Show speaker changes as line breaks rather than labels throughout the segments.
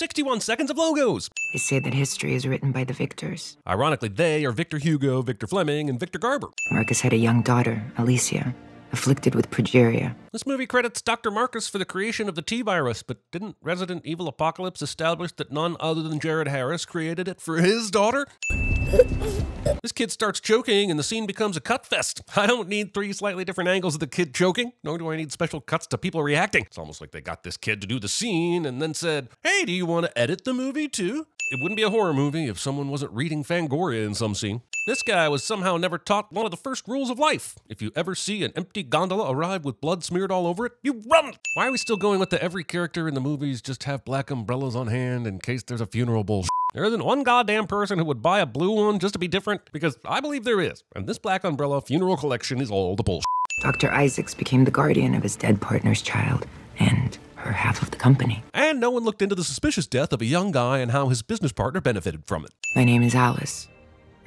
61 seconds of logos.
They say that history is written by the victors.
Ironically, they are Victor Hugo, Victor Fleming, and Victor Garber.
Marcus had a young daughter, Alicia, afflicted with progeria.
This movie credits Dr. Marcus for the creation of the T virus, but didn't Resident Evil Apocalypse establish that none other than Jared Harris created it for his daughter? This kid starts choking and the scene becomes a cut fest. I don't need three slightly different angles of the kid choking, nor do I need special cuts to people reacting. It's almost like they got this kid to do the scene and then said, Hey, do you want to edit the movie too? It wouldn't be a horror movie if someone wasn't reading Fangoria in some scene. This guy was somehow never taught one of the first rules of life. If you ever see an empty gondola arrive with blood smeared all over it, you run! Why are we still going with the every character in the movies just have black umbrellas on hand in case there's a funeral bullshit? There isn't one goddamn person who would buy a blue one just to be different, because I believe there is. And this black umbrella funeral collection is all the bullshit.
Dr. Isaacs became the guardian of his dead partner's child and her half of the company.
And no one looked into the suspicious death of a young guy and how his business partner benefited from it.
My name is Alice,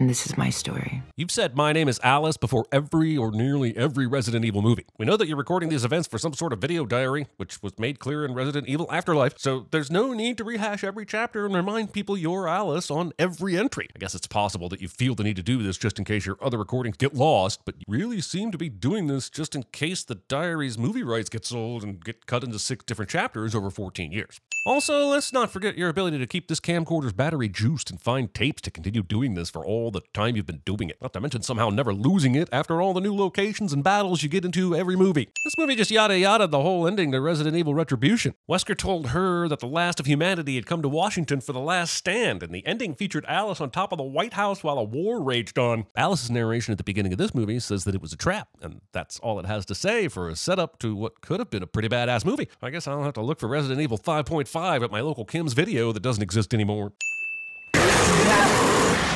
and this is my story.
You've said my name is Alice before every or nearly every Resident Evil movie. We know that you're recording these events for some sort of video diary, which was made clear in Resident Evil Afterlife, so there's no need to rehash every chapter and remind people you're Alice on every entry. I guess it's possible that you feel the need to do this just in case your other recordings get lost, but you really seem to be doing this just in case the diary's movie rights get sold and get cut into six different chapters over 14 years. Also, let's not forget your ability to keep this camcorder's battery juiced and find tapes to continue doing this for all the time you've been doing it. Not to mention somehow never losing it after all the new locations and battles you get into every movie. This movie just yada yada the whole ending to Resident Evil Retribution. Wesker told her that the last of humanity had come to Washington for the last stand, and the ending featured Alice on top of the White House while a war raged on. Alice's narration at the beginning of this movie says that it was a trap, and that's all it has to say for a setup to what could have been a pretty badass movie. I guess I'll have to look for Resident Evil 5.5 at my local Kim's video that doesn't exist anymore.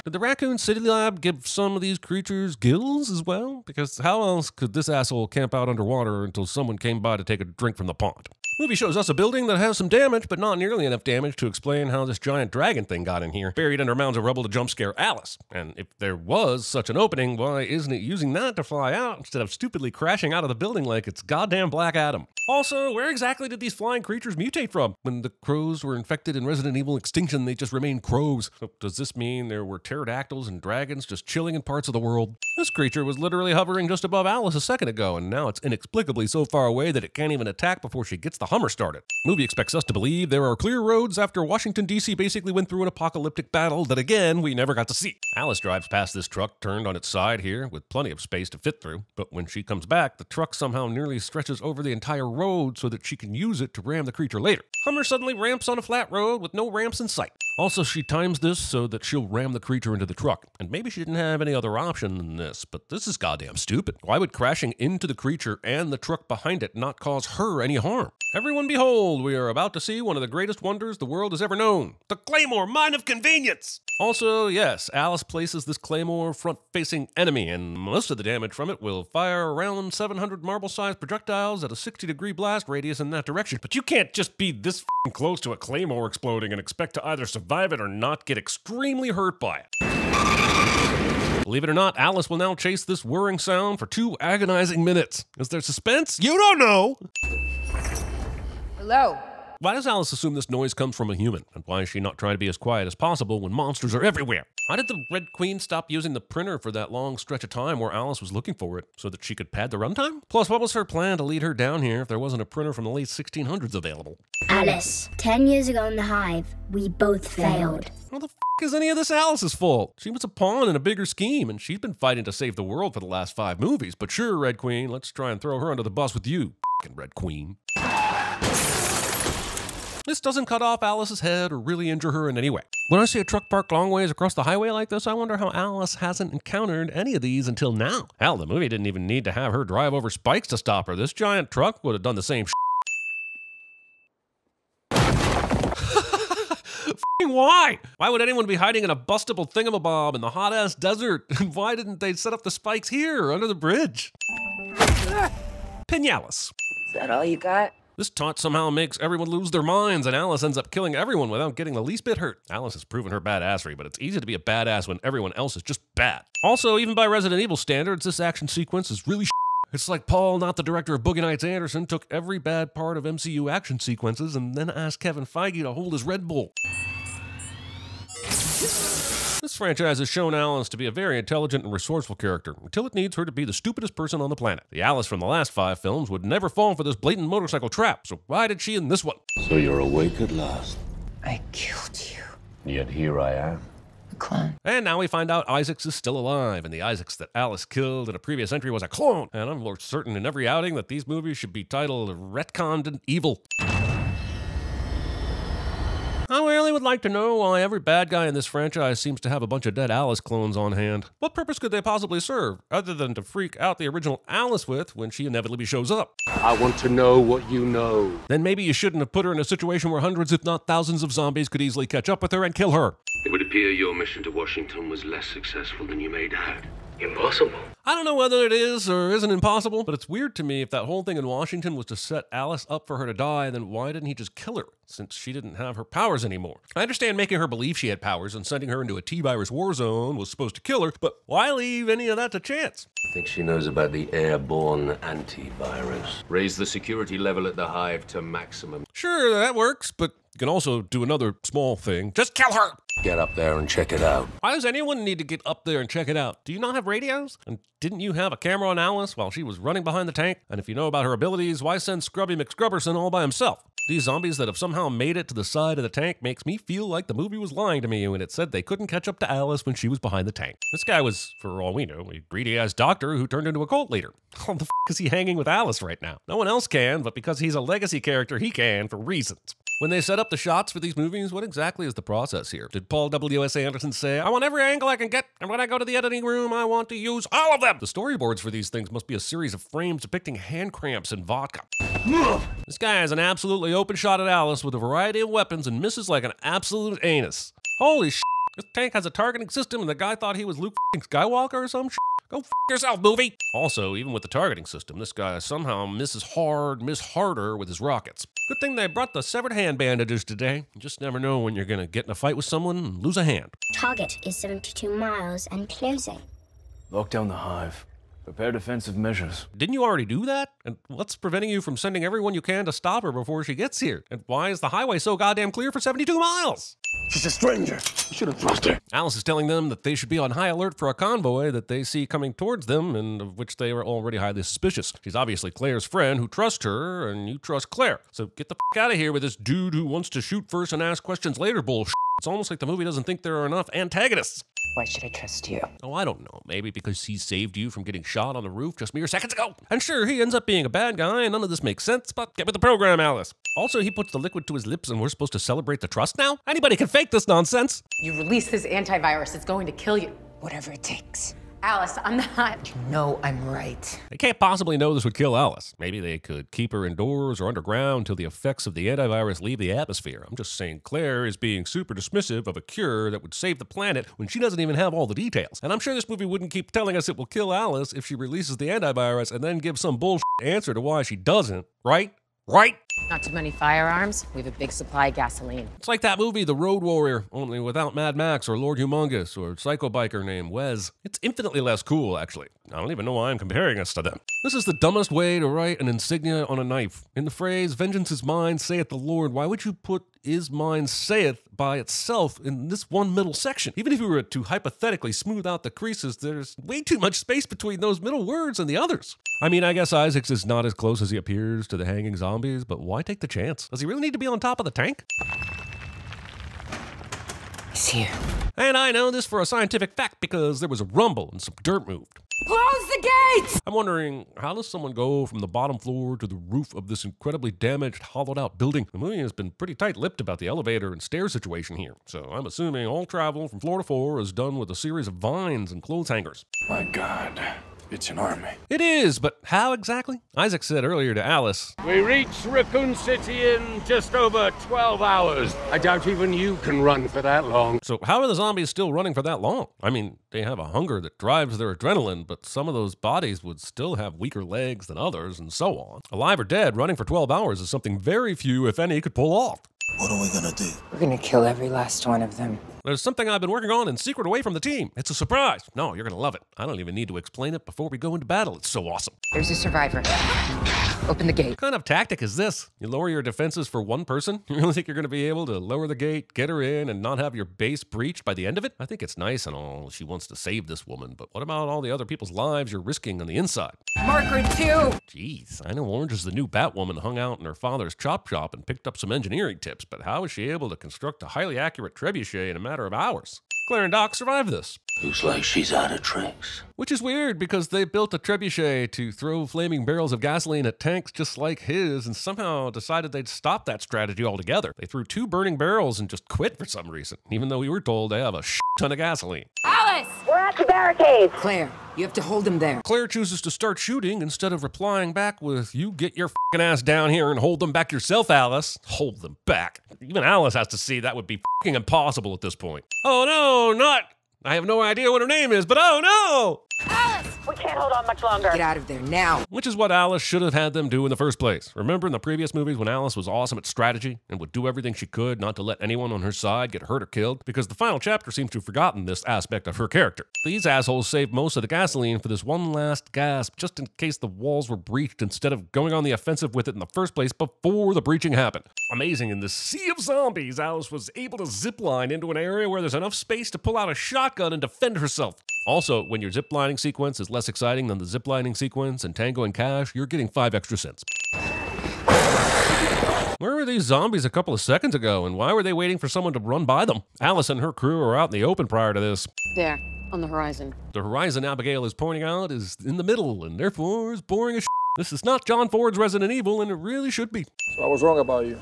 Did the Raccoon City Lab give some of these creatures gills as well? Because how else could this asshole camp out underwater until someone came by to take a drink from the pond? Movie shows us a building that has some damage, but not nearly enough damage to explain how this giant dragon thing got in here, buried under mounds of rubble to jump scare Alice. And if there was such an opening, why isn't it using that to fly out instead of stupidly crashing out of the building like it's goddamn Black Adam? Also, where exactly did these flying creatures mutate from? When the crows were infected in Resident Evil Extinction, they just remained crows. So does this mean there were pterodactyls and dragons just chilling in parts of the world? This creature was literally hovering just above Alice a second ago, and now it's inexplicably so far away that it can't even attack before she gets the Hummer started. Movie expects us to believe there are clear roads after Washington, D.C. basically went through an apocalyptic battle that again we never got to see. Alice drives past this truck turned on its side here with plenty of space to fit through, but when she comes back, the truck somehow nearly stretches over the entire road so that she can use it to ram the creature later. Hummer suddenly ramps on a flat road with no ramps in sight. Also, she times this so that she'll ram the creature into the truck. And maybe she didn't have any other option than this, but this is goddamn stupid. Why would crashing into the creature and the truck behind it not cause her any harm? Everyone behold, we are about to see one of the greatest wonders the world has ever known. The Claymore Mine of Convenience! Also, yes, Alice places this Claymore front facing enemy, and most of the damage from it will fire around 700 marble sized projectiles at a 60 degree blast radius in that direction. But you can't just be this close to a Claymore exploding and expect to either survive it or not get extremely hurt by it. Believe it or not, Alice will now chase this whirring sound for two agonizing minutes. Is there suspense? You don't know!
Hello.
Why does Alice assume this noise comes from a human? And why is she not trying to be as quiet as possible when monsters are everywhere? Why did the Red Queen stop using the printer for that long stretch of time where Alice was looking for it so that she could pad the runtime? Plus, what was her plan to lead her down here if there wasn't a printer from the late 1600s available?
Alice, 10 years ago in the hive, we both failed.
How the f is any of this Alice's fault? She was a pawn in a bigger scheme, and she's been fighting to save the world for the last five movies. But sure, Red Queen, let's try and throw her under the bus with you, f***ing Red Queen. This doesn't cut off Alice's head or really injure her in any way. When I see a truck parked long ways across the highway like this, I wonder how Alice hasn't encountered any of these until now. Hell, the movie didn't even need to have her drive over spikes to stop her. This giant truck would have done the same why? Why would anyone be hiding in a bustable thingamabob in the hot ass desert? And why didn't they set up the spikes here under the bridge? Pinalis.
Is that all you got?
This taunt somehow makes everyone lose their minds, and Alice ends up killing everyone without getting the least bit hurt. Alice has proven her badassery, but it's easy to be a badass when everyone else is just bad. Also, even by Resident Evil standards, this action sequence is really It's like Paul, not the director of Boogie Nights Anderson, took every bad part of MCU action sequences and then asked Kevin Feige to hold his Red Bull. This franchise has shown Alice to be a very intelligent and resourceful character, until it needs her to be the stupidest person on the planet. The Alice from the last five films would never fall for this blatant motorcycle trap, so why did she in this one?
So you're awake at last.
I killed you.
Yet here I am.
A clone.
And now we find out Isaacs is still alive, and the Isaacs that Alice killed in a previous entry was a clone. And I'm more certain in every outing that these movies should be titled Retconned and Evil. I really would like to know why every bad guy in this franchise seems to have a bunch of dead Alice clones on hand. What purpose could they possibly serve, other than to freak out the original Alice with when she inevitably shows up?
I want to know what you know.
Then maybe you shouldn't have put her in a situation where hundreds, if not thousands, of zombies could easily catch up with her and kill her.
It would appear your mission to Washington was less successful than you made out. Impossible.
I don't know whether it is or isn't impossible, but it's weird to me if that whole thing in Washington was to set Alice up for her to die, then why didn't he just kill her, since she didn't have her powers anymore? I understand making her believe she had powers and sending her into a T-virus war zone was supposed to kill her, but why leave any of that to chance?
I think she knows about the airborne antivirus. Raise the security level at the hive to maximum.
Sure, that works, but you can also do another small thing. Just kill her!
Get up there and check it out.
Why does anyone need to get up there and check it out? Do you not have radios? And didn't you have a camera on Alice while she was running behind the tank? And if you know about her abilities, why send Scrubby McScrubberson all by himself? These zombies that have somehow made it to the side of the tank makes me feel like the movie was lying to me when it said they couldn't catch up to Alice when she was behind the tank. This guy was, for all we know, a greedy ass doctor who turned into a cult leader. How the f is he hanging with Alice right now? No one else can, but because he's a legacy character, he can for reasons. When they set up the shots for these movies, what exactly is the process here? Did Paul W.S. Anderson say, I want every angle I can get, and when I go to the editing room, I want to use all of them? The storyboards for these things must be a series of frames depicting hand cramps and vodka. This guy has an absolutely open shot at Alice with a variety of weapons and misses like an absolute anus. Holy sh! This tank has a targeting system, and the guy thought he was Luke f***ing Skywalker or some sh. Go f yourself, movie. Also, even with the targeting system, this guy somehow misses hard, miss harder with his rockets. Good thing they brought the severed hand bandages today. You just never know when you're gonna get in a fight with someone and lose a hand.
Target is 72 miles and closing.
Lock down the hive. Prepare defensive measures.
Didn't you already do that? And what's preventing you from sending everyone you can to stop her before she gets here? And why is the highway so goddamn clear for 72 miles?
She's a stranger. You should have trusted her.
Alice is telling them that they should be on high alert for a convoy that they see coming towards them and of which they are already highly suspicious. She's obviously Claire's friend who trusts her, and you trust Claire. So get the f out of here with this dude who wants to shoot first and ask questions later bullshit. It's almost like the movie doesn't think there are enough antagonists.
Why should I trust you?
Oh, I don't know. Maybe because he saved you from getting shot on the roof just mere seconds ago. And sure, he ends up being a bad guy, and none of this makes sense, but get with the program, Alice. Also, he puts the liquid to his lips, and we're supposed to celebrate the trust now? Anybody can fake this nonsense.
You release this antivirus, it's going to kill you.
Whatever it takes.
Alice, I'm not.
No, I'm right.
They can't possibly know this would kill Alice. Maybe they could keep her indoors or underground till the effects of the antivirus leave the atmosphere. I'm just saying Claire is being super dismissive of a cure that would save the planet when she doesn't even have all the details. And I'm sure this movie wouldn't keep telling us it will kill Alice if she releases the antivirus and then gives some bullshit answer to why she doesn't, right? Right?
Not too many firearms. We have a big supply of gasoline.
It's like that movie, The Road Warrior, only without Mad Max or Lord Humongous or Psycho Biker named Wes. It's infinitely less cool, actually. I don't even know why I'm comparing us to them. This is the dumbest way to write an insignia on a knife. In the phrase, Vengeance is mine, saith the Lord, why would you put is mine saith by itself in this one middle section? Even if you were to hypothetically smooth out the creases, there's way too much space between those middle words and the others. I mean, I guess Isaacs is not as close as he appears to the hanging zombies, but why take the chance? Does he really need to be on top of the tank?
He's here.
And I know this for a scientific fact because there was a rumble and some dirt moved.
Close the gates!
I'm wondering, how does someone go from the bottom floor to the roof of this incredibly damaged, hollowed out building? The movie has been pretty tight lipped about the elevator and stair situation here, so I'm assuming all travel from floor to floor is done with a series of vines and clothes hangers.
My God, it's an army.
It is, but how exactly? Isaac said earlier to Alice,
We reach Raccoon City in just over 12 hours. I doubt even you can run for that long.
So, how are the zombies still running for that long? I mean, they have a hunger that drives their adrenaline, but some of those bodies would still have weaker legs than others, and so on. Alive or dead, running for 12 hours is something very few, if any, could pull off.
What are we gonna do?
We're gonna kill every last one of them.
There's something I've been working on in secret away from the team. It's a surprise. No, you're going to love it. I don't even need to explain it before we go into battle. It's so awesome.
There's a survivor. Open the gate.
What kind of tactic is this? You lower your defenses for one person? You really think you're going to be able to lower the gate, get her in, and not have your base breached by the end of it? I think it's nice and all. She wants to save this woman, but what about all the other people's lives you're risking on the inside?
Marker two.
Jeez, I know Orange is the new Batwoman hung out in her father's chop shop and picked up some engineering tips, but how is she able to construct a highly accurate trebuchet in a matter of hours? Claire and Doc survived this.
Looks like she's out of tricks.
Which is weird because they built a trebuchet to throw flaming barrels of gasoline at tanks just like his and somehow decided they'd stop that strategy altogether. They threw two burning barrels and just quit for some reason, even though we were told they have a sh- ton of gasoline.
Alice!
We're the barricades.
Claire, you have to hold him there.
Claire chooses to start shooting instead of replying back with, You get your fing ass down here and hold them back yourself, Alice. Hold them back. Even Alice has to see that would be fing impossible at this point. Oh no, not. I have no idea what her name is, but oh no!
We can't hold on much longer.
Get out of there now.
Which is what Alice should have had them do in the first place. Remember in the previous movies when Alice was awesome at strategy and would do everything she could not to let anyone on her side get hurt or killed? Because the final chapter seems to have forgotten this aspect of her character. These assholes saved most of the gasoline for this one last gasp just in case the walls were breached instead of going on the offensive with it in the first place before the breaching happened. Amazing, in the sea of zombies, Alice was able to zipline into an area where there's enough space to pull out a shotgun and defend herself. Also, when your ziplining sequence is less exciting than the ziplining sequence in Tango and Cash, you're getting five extra cents. Where were these zombies a couple of seconds ago, and why were they waiting for someone to run by them? Alice and her crew are out in the open prior to this.
There, on the horizon.
The horizon Abigail is pointing out is in the middle, and therefore is boring as This is not John Ford's Resident Evil, and it really should be.
So I was wrong about you.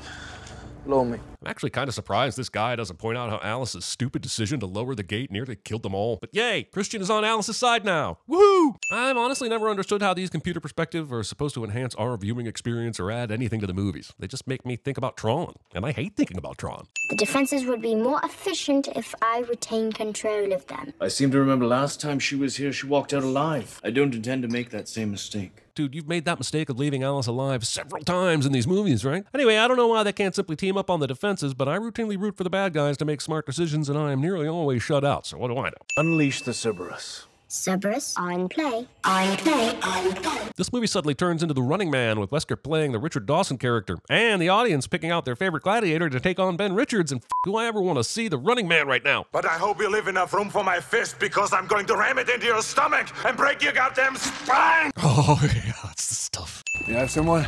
Me.
I'm actually kind of surprised this guy doesn't point out how Alice's stupid decision to lower the gate nearly killed them all. But yay, Christian is on Alice's side now. Woohoo! I've honestly never understood how these computer perspective are supposed to enhance our viewing experience or add anything to the movies. They just make me think about Tron, and I hate thinking about Tron.
The defenses would be more efficient if I retain control of them.
I seem to remember last time she was here, she walked out alive. I don't intend to make that same mistake.
Dude, you've made that mistake of leaving Alice alive several times in these movies, right? Anyway, I don't know why they can't simply team up on the defenses, but I routinely root for the bad guys to make smart decisions, and I am nearly always shut out, so what do I know?
Unleash the Cerberus.
Cerberus, on play, on play, on play.
This movie suddenly turns into The Running Man, with Wesker playing the Richard Dawson character, and the audience picking out their favorite gladiator to take on Ben Richards, and f- do I ever want to see The Running Man right now?
But I hope you leave enough room for my fist because I'm going to ram it into your stomach and break your goddamn spine!
Oh, yeah, that's the stuff.
You have someone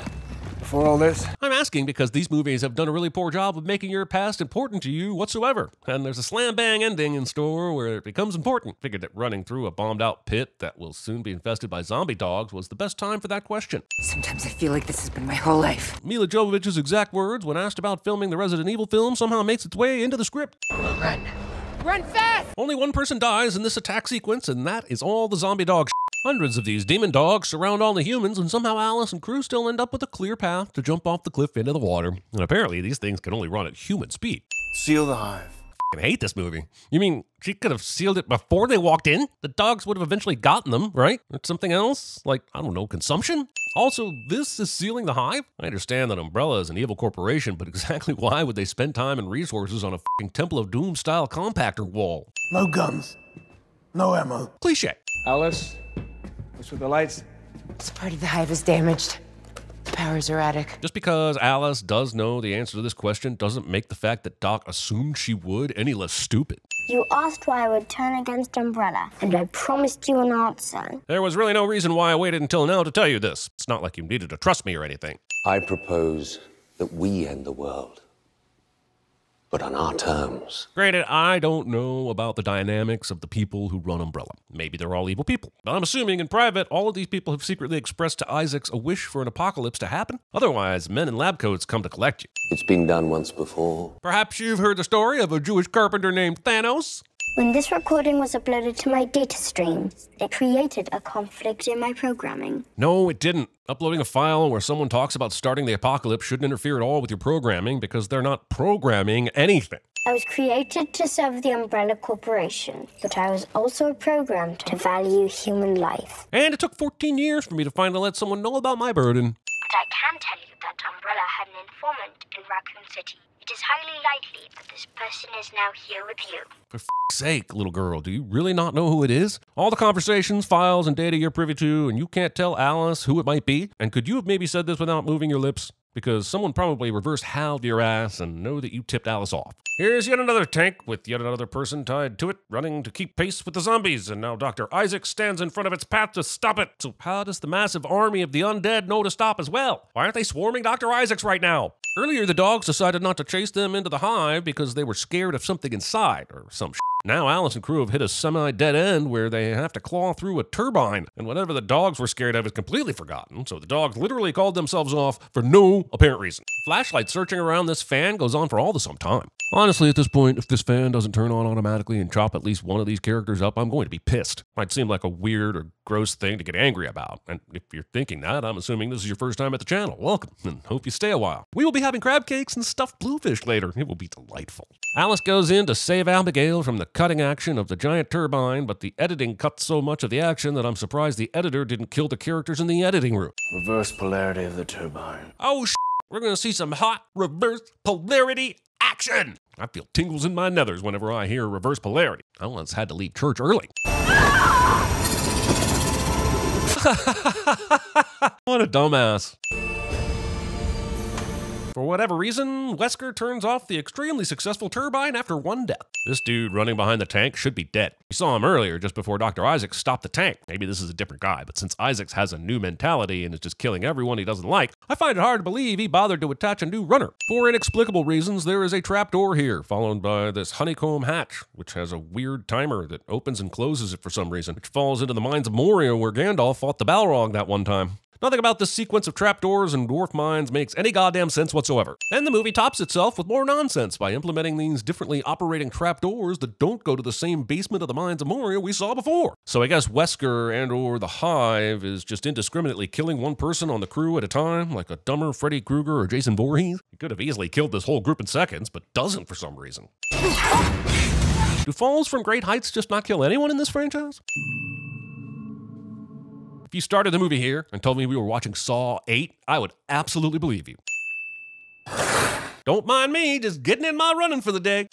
before all this?
I'm asking because these movies have done a really poor job of making your past important to you whatsoever. And there's a slam bang ending in store where it becomes important. Figured that running through a bombed out pit that will soon be infested by zombie dogs was the best time for that question.
Sometimes I feel like this has been my whole life.
Milla Jovovich's exact words when asked about filming the Resident Evil film somehow makes its way into the script.
Run. Run fast!
Only one person dies in this attack sequence, and that is all the zombie dog. Hundreds of these demon dogs surround all the humans, and somehow Alice and crew still end up with a clear path to jump off the cliff into the water. And apparently, these things can only run at human speed.
Seal the hive.
I hate this movie. You mean she could have sealed it before they walked in? The dogs would have eventually gotten them, right? Or something else? Like, I don't know, consumption? Also, this is sealing the hive? I understand that Umbrella is an evil corporation, but exactly why would they spend time and resources on a fing Temple of Doom style compactor wall?
No guns. No ammo.
Cliche.
Alice, what's with the lights?
This part of the hive is damaged. The power's erratic.
Just because Alice does know the answer to this question doesn't make the fact that Doc assumed she would any less stupid.
You asked why I would turn against Umbrella, and I promised you an answer.
There was really no reason why I waited until now to tell you this. It's not like you needed to trust me or anything.
I propose that we end the world. But on our terms.
Granted, I don't know about the dynamics of the people who run Umbrella. Maybe they're all evil people. But I'm assuming in private, all of these people have secretly expressed to Isaacs a wish for an apocalypse to happen. Otherwise, men in lab coats come to collect you.
It's been done once before.
Perhaps you've heard the story of a Jewish carpenter named Thanos?
When this recording was uploaded to my data stream, it created a conflict in my programming.
No, it didn't. Uploading a file where someone talks about starting the apocalypse shouldn't interfere at all with your programming because they're not programming anything.
I was created to serve the Umbrella Corporation, but I was also programmed to value human life.
And it took 14 years for me to finally let someone know about my burden.
But I can tell you that Umbrella had an informant in Raccoon City. It is highly likely that this person is now here with you.
For f- sake, little girl, do you really not know who it is? All the conversations, files, and data you're privy to, and you can't tell Alice who it might be? And could you have maybe said this without moving your lips? Because someone probably reverse howled your ass and know that you tipped Alice off. Here's yet another tank with yet another person tied to it, running to keep pace with the zombies, and now Dr. Isaac stands in front of its path to stop it. So, how does the massive army of the undead know to stop as well? Why aren't they swarming Dr. Isaacs right now? Earlier, the dogs decided not to chase them into the hive because they were scared of something inside, or some sh- now Alice and crew have hit a semi-dead end where they have to claw through a turbine, and whatever the dogs were scared of is completely forgotten, so the dogs literally called themselves off for no apparent reason. Flashlight searching around this fan goes on for all the some time. Honestly, at this point, if this fan doesn't turn on automatically and chop at least one of these characters up, I'm going to be pissed. Might seem like a weird or gross thing to get angry about. And if you're thinking that, I'm assuming this is your first time at the channel. Welcome, and hope you stay a while. We will be having crab cakes and stuffed bluefish later. It will be delightful. Alice goes in to save Abigail from the cutting action of the giant turbine, but the editing cuts so much of the action that I'm surprised the editor didn't kill the characters in the editing room.
Reverse polarity of the turbine.
Oh, sh- we're going to see some hot reverse polarity action. I feel tingles in my nethers whenever I hear reverse polarity. I once had to leave church early. what a dumbass. For whatever reason, Wesker turns off the extremely successful turbine after one death. This dude running behind the tank should be dead. We saw him earlier just before Dr. Isaacs stopped the tank. Maybe this is a different guy, but since Isaacs has a new mentality and is just killing everyone he doesn't like, I find it hard to believe he bothered to attach a new runner. For inexplicable reasons, there is a trapdoor here, followed by this honeycomb hatch, which has a weird timer that opens and closes it for some reason, which falls into the mines of Moria where Gandalf fought the Balrog that one time. Nothing about this sequence of trapdoors and dwarf mines makes any goddamn sense whatsoever. And the movie tops itself with more nonsense by implementing these differently operating trapdoors that don't go to the same basement of the mines of Moria we saw before. So I guess Wesker and or the Hive is just indiscriminately killing one person on the crew at a time, like a dumber Freddy Krueger or Jason Voorhees. He could have easily killed this whole group in seconds, but doesn't for some reason. Do falls from great heights just not kill anyone in this franchise? If you started the movie here and told me we were watching Saw 8, I would absolutely believe you. Don't mind me, just getting in my running for the day.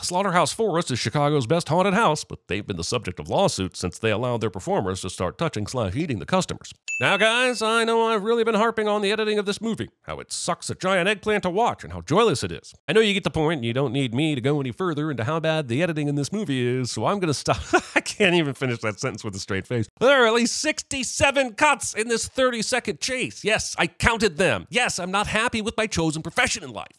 Slaughterhouse Forest is Chicago's best haunted house, but they've been the subject of lawsuits since they allowed their performers to start touching slash eating the customers. Now, guys, I know I've really been harping on the editing of this movie, how it sucks a giant eggplant to watch, and how joyless it is. I know you get the point, and you don't need me to go any further into how bad the editing in this movie is, so I'm gonna stop. I can't even finish that sentence with a straight face. There are at least 67 cuts in this 30 second chase. Yes, I counted them. Yes, I'm not happy with my chosen profession in life.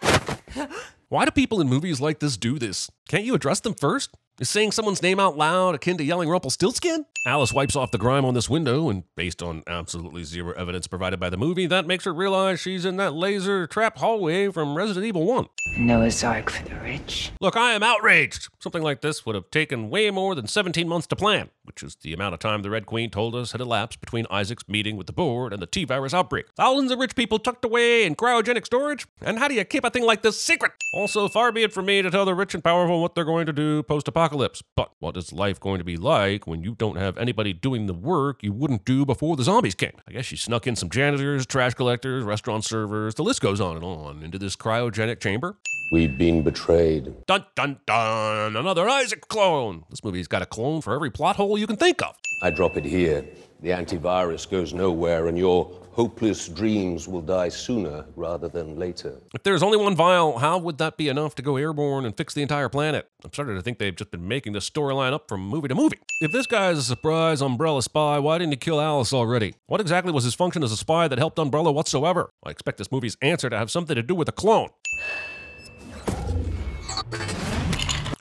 Why do people in movies like this do this? Can't you address them first? Is saying someone's name out loud akin to yelling Rumpelstiltskin? Alice wipes off the grime on this window, and based on absolutely zero evidence provided by the movie, that makes her realize she's in that laser trap hallway from Resident Evil 1.
Noah's Ark for the rich.
Look, I am outraged. Something like this would have taken way more than 17 months to plan, which is the amount of time the Red Queen told us had elapsed between Isaac's meeting with the board and the T virus outbreak. Thousands of rich people tucked away in cryogenic storage? And how do you keep a thing like this secret? Also, far be it from me to tell the rich and powerful what they're going to do post apocalypse. But what is life going to be like when you don't have anybody doing the work you wouldn't do before the zombies came? I guess she snuck in some janitors, trash collectors, restaurant servers, the list goes on and on into this cryogenic chamber.
We've been betrayed.
Dun dun dun! Another Isaac clone! This movie's got a clone for every plot hole you can think of.
I drop it here. The antivirus goes nowhere, and your hopeless dreams will die sooner rather than later.
If there's only one vial, how would that be enough to go airborne and fix the entire planet? I'm starting to think they've just been making this storyline up from movie to movie. If this guy is a surprise Umbrella spy, why didn't he kill Alice already? What exactly was his function as a spy that helped Umbrella whatsoever? I expect this movie's answer to have something to do with a clone.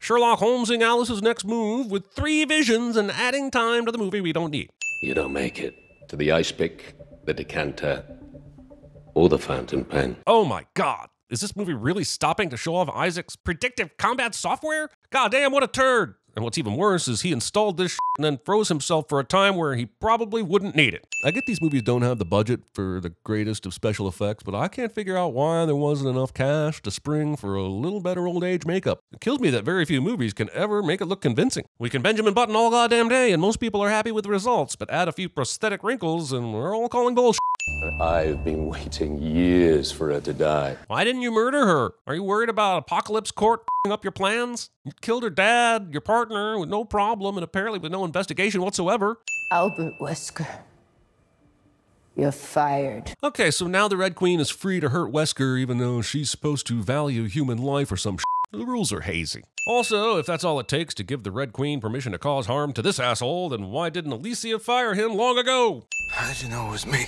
Sherlock Holmes Holmesing Alice's next move with three visions and adding time to the movie we don't need.
You don't make it to the ice pick, the decanter, or the fountain pen.
Oh my god. Is this movie really stopping to show off Isaac's predictive combat software? God damn, what a turd! And what's even worse is he installed this and then froze himself for a time where he probably wouldn't need it. I get these movies don't have the budget for the greatest of special effects, but I can't figure out why there wasn't enough cash to spring for a little better old age makeup. It kills me that very few movies can ever make it look convincing. We can Benjamin Button all goddamn day, and most people are happy with the results, but add a few prosthetic wrinkles and we're all calling bullshit.
I've been waiting years for her to die.
Why didn't you murder her? Are you worried about Apocalypse Court f***ing up your plans? You killed her dad, your partner, with no problem and apparently with no investigation whatsoever.
Albert Wesker. You're fired.
Okay, so now the Red Queen is free to hurt Wesker even though she's supposed to value human life or some shit. The rules are hazy. Also, if that's all it takes to give the Red Queen permission to cause harm to this asshole, then why didn't Alicia fire him long ago?
How did you know it was me?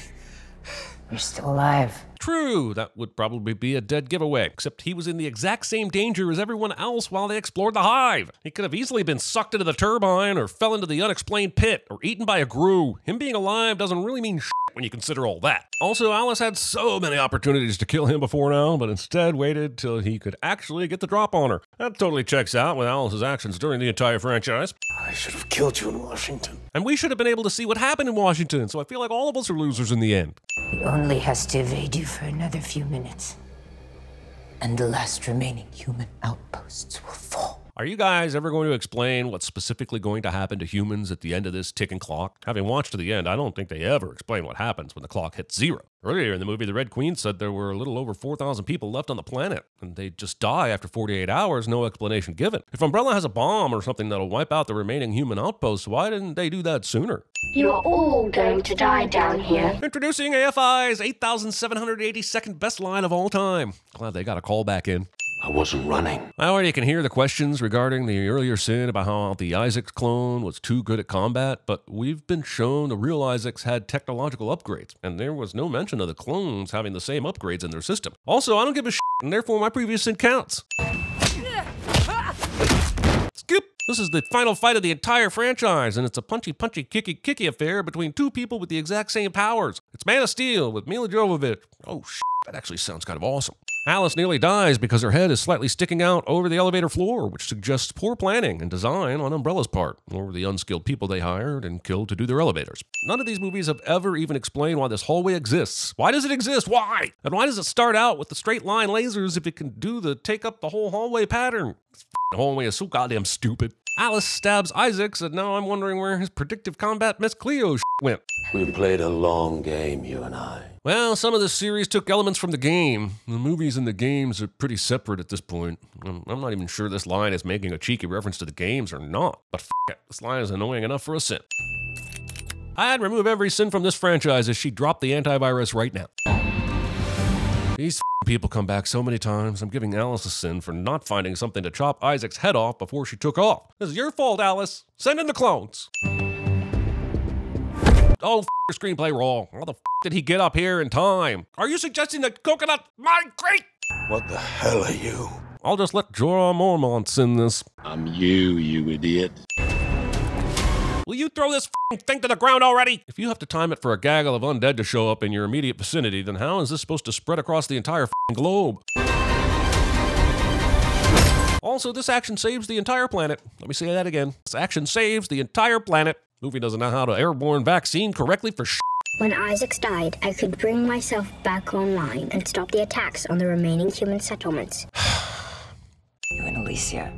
You're still alive.
True, that would probably be a dead giveaway, except he was in the exact same danger as everyone else while they explored the hive. He could have easily been sucked into the turbine, or fell into the unexplained pit, or eaten by a grue. Him being alive doesn't really mean shit when you consider all that. Also, Alice had so many opportunities to kill him before now, but instead waited till he could actually get the drop on her. That totally checks out with Alice's actions during the entire franchise.
I should have killed you in Washington.
And we should have been able to see what happened in Washington, so I feel like all of us are losers in the end.
He only has to evade you for another few minutes. And the last remaining human outposts will fall.
Are you guys ever going to explain what's specifically going to happen to humans at the end of this ticking clock? Having watched to the end, I don't think they ever explain what happens when the clock hits zero. Earlier in the movie, the Red Queen said there were a little over 4,000 people left on the planet, and they'd just die after 48 hours, no explanation given. If Umbrella has a bomb or something that'll wipe out the remaining human outposts, why didn't they do that sooner?
You're all going to die down here.
Introducing AFI's 8,782nd best line of all time. Glad they got a call back in.
I wasn't running.
I already can hear the questions regarding the earlier sin about how the Isaacs clone was too good at combat, but we've been shown the real Isaacs had technological upgrades, and there was no mention of the clones having the same upgrades in their system. Also, I don't give a shit, and therefore my previous sin counts. Skip! This is the final fight of the entire franchise, and it's a punchy, punchy, kicky, kicky affair between two people with the exact same powers. It's Man of Steel with Milla Jovovich. Oh, shit, that actually sounds kind of awesome. Alice nearly dies because her head is slightly sticking out over the elevator floor, which suggests poor planning and design on Umbrella's part, or the unskilled people they hired and killed to do their elevators. None of these movies have ever even explained why this hallway exists. Why does it exist? Why? And why does it start out with the straight line lasers if it can do the take up the whole hallway pattern? This hallway is so goddamn stupid. Alice stabs Isaacs, and now I'm wondering where his predictive combat Miss Cleo went.
We played a long game, you and I.
Well, some of the series took elements from the game. The movies and the games are pretty separate at this point. I'm I'm not even sure this line is making a cheeky reference to the games or not, but f it, this line is annoying enough for a sin. I'd remove every sin from this franchise if she dropped the antivirus right now. These f- people come back so many times. I'm giving Alice a sin for not finding something to chop Isaac's head off before she took off. This is your fault, Alice. Send in the clones. Oh, f- your screenplay wrong. How the f- did he get up here in time? Are you suggesting that coconut migrate?
What the hell are you?
I'll just let Jorah Mormont send this.
I'm you, you idiot.
Will you throw this f***ing thing to the ground already? If you have to time it for a gaggle of undead to show up in your immediate vicinity, then how is this supposed to spread across the entire f***ing globe? Also, this action saves the entire planet. Let me say that again. This action saves the entire planet. Movie doesn't know how to airborne vaccine correctly for sh.
When Isaacs died, I could bring myself back online and stop the attacks on the remaining human settlements.
You and Alicia,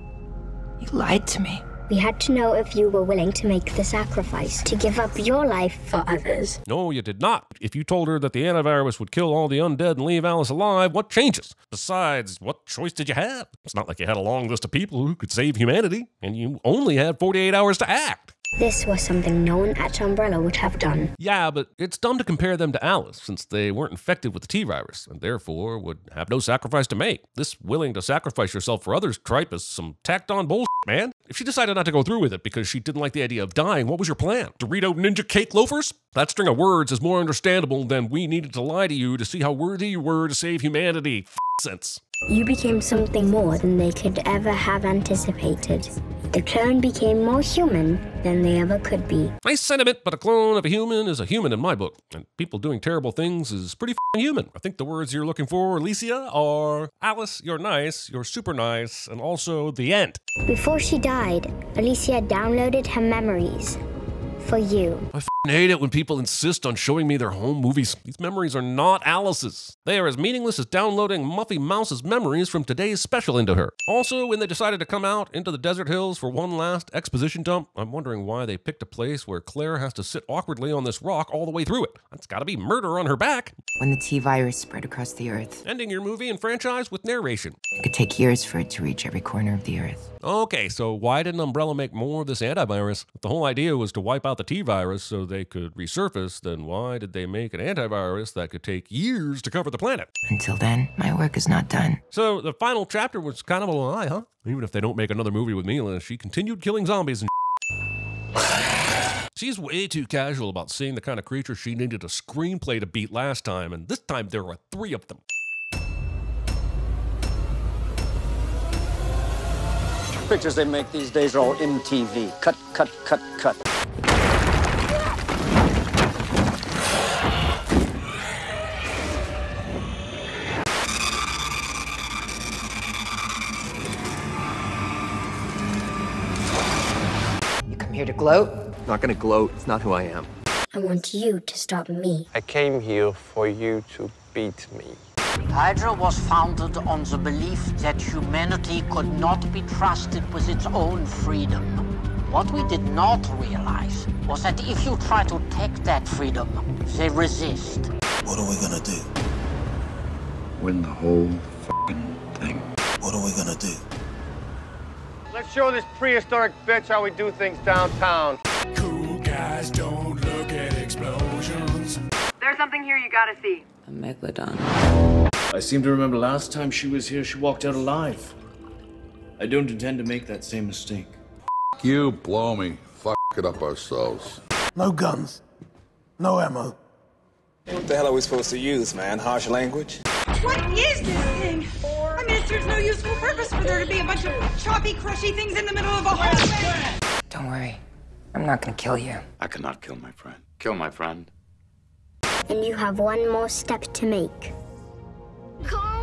you lied to me.
We had to know if you were willing to make the sacrifice to give up your life for others.
No, you did not. If you told her that the antivirus would kill all the undead and leave Alice alive, what changes? Besides, what choice did you have? It's not like you had a long list of people who could save humanity, and you only had 48 hours to act.
This was something no one at Umbrella would have done.
Yeah, but it's dumb to compare them to Alice, since they weren't infected with the T virus, and therefore would have no sacrifice to make. This willing to sacrifice yourself for others tripe is some tacked on bullshit, man. If she decided not to go through with it because she didn't like the idea of dying, what was your plan? Dorito ninja cake loafers? That string of words is more understandable than we needed to lie to you to see how worthy you were to save humanity. F- sense.
You became something more than they could ever have anticipated. The clone became more human than they ever could be.
Nice sentiment, but a clone of a human is a human in my book. And people doing terrible things is pretty fing human. I think the words you're looking for, Alicia, are Alice, you're nice, you're super nice, and also the end.
Before she died, Alicia downloaded her memories. For you.
I f***ing hate it when people insist on showing me their home movies. These memories are not Alice's. They are as meaningless as downloading Muffy Mouse's memories from today's special into her. Also, when they decided to come out into the desert hills for one last exposition dump, I'm wondering why they picked a place where Claire has to sit awkwardly on this rock all the way through it. That's gotta be murder on her back.
When the T virus spread across the Earth,
Ending your movie and franchise with narration.
it could take years for it to reach every corner of the Earth.
Okay, so why didn't Umbrella make more of this antivirus? If the whole idea was to wipe out the T virus so they could resurface, then why did they make an antivirus that could take years to cover the planet?
Until then, my work is not done.
So the final chapter was kind of a lie, huh? Even if they don't make another movie with Milla, she continued killing zombies and She's way too casual about seeing the kind of creature she needed a screenplay to beat last time, and this time there were three of them.
Pictures they make these days are all MTV. Cut, cut, cut, cut.
You come here to gloat?
Not gonna gloat. It's not who I am.
I want you to stop me.
I came here for you to beat me.
Hydra was founded on the belief that humanity could not be trusted with its own freedom. What we did not realize was that if you try to take that freedom, they resist.
What are we gonna do?
Win the whole fucking thing.
What are we gonna do?
Let's show this prehistoric bitch how we do things downtown.
Cool guys don't look at explosions.
There's something here you gotta see.
A megalodon.
I seem to remember last time she was here, she walked out alive. I don't intend to make that same mistake.
You blow me. Fuck it up ourselves.
No guns. No ammo.
What the hell are we supposed to use, man? Harsh language?
What is this thing? I mean, it serves no useful purpose for there to be a bunch of choppy, crushy things in the middle of a hallway.
Don't worry. I'm not gonna kill you.
I cannot kill my friend. Kill my friend.
And you have one more step to make.
Call